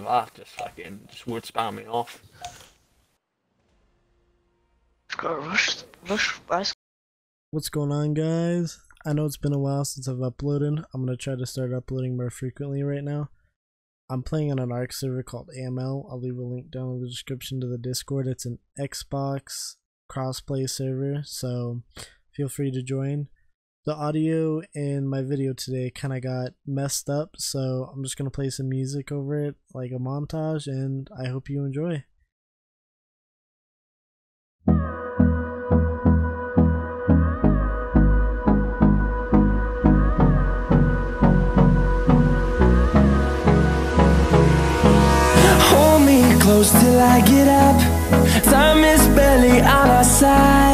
that just fucking just would spam me off. Got rush, rush, ice. What's going on, guys? I know it's been a while since I've uploaded. I'm gonna try to start uploading more frequently right now. I'm playing on an ARK server called AML. I'll leave a link down in the description to the Discord. It's an Xbox crossplay server, so feel free to join. The audio in my video today kind of got messed up, so I'm just gonna play some music over it, like a montage, and I hope you enjoy. Hold me close till I get up. Time is barely on our side.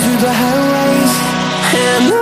through the highways, and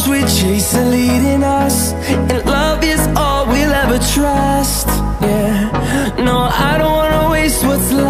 storms we chase are leading us, and love is all we'll ever trust. Yeah, no, I don't wanna waste what's left.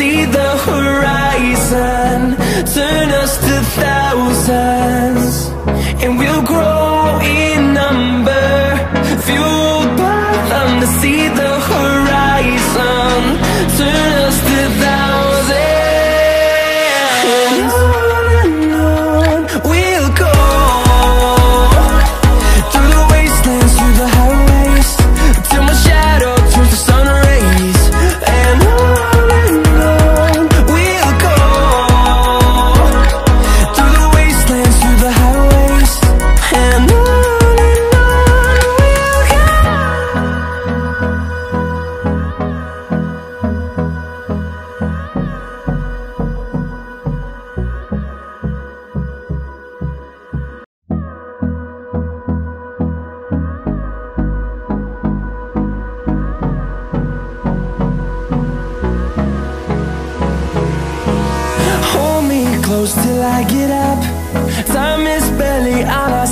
see the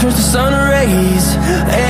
Turns to sun rays.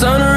sun